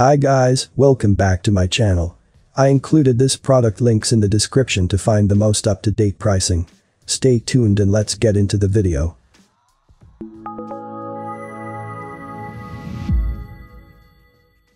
Hi guys, welcome back to my channel. I included this product links in the description to find the most up-to-date pricing. Stay tuned and let's get into the video.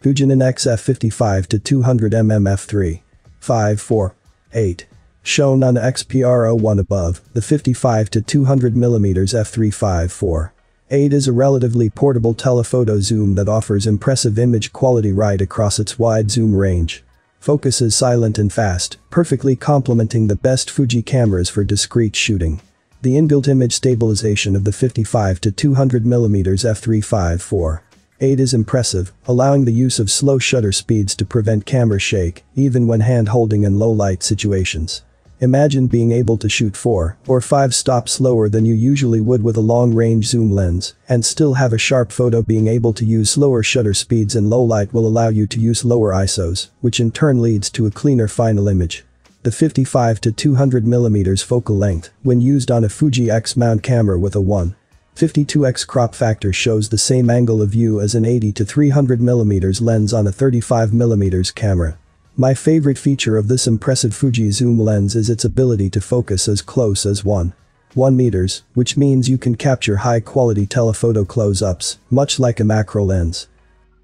Fujinon XF55 to 200 mm f3. 5, 4, 8. Shown on the X-Pro1 above, the 55 to 200 mm f354. 8 is a relatively portable telephoto zoom that offers impressive image quality right across its wide zoom range. Focus is silent and fast, perfectly complementing the best Fuji cameras for discreet shooting. The inbuilt image stabilization of the 55 to 200 mm f354 8 is impressive, allowing the use of slow shutter speeds to prevent camera shake, even when hand-holding in low-light situations. Imagine being able to shoot 4 or 5 stops slower than you usually would with a long-range zoom lens, and still have a sharp photo being able to use slower shutter speeds in low light will allow you to use lower ISOs, which in turn leads to a cleaner final image. The 55 to 200 mm focal length, when used on a Fuji X mount camera with a 1. 52x crop factor shows the same angle of view as an 80 to 300mm lens on a 35mm camera. My favorite feature of this impressive Fuji zoom lens is its ability to focus as close as 1. 1 meters, which means you can capture high-quality telephoto close-ups, much like a macro lens.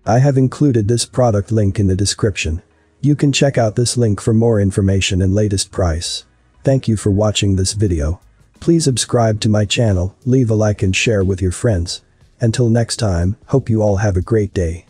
I have included this product link in the description. You can check out this link for more information and latest price. Thank you for watching this video. Please subscribe to my channel, leave a like and share with your friends. Until next time, hope you all have a great day.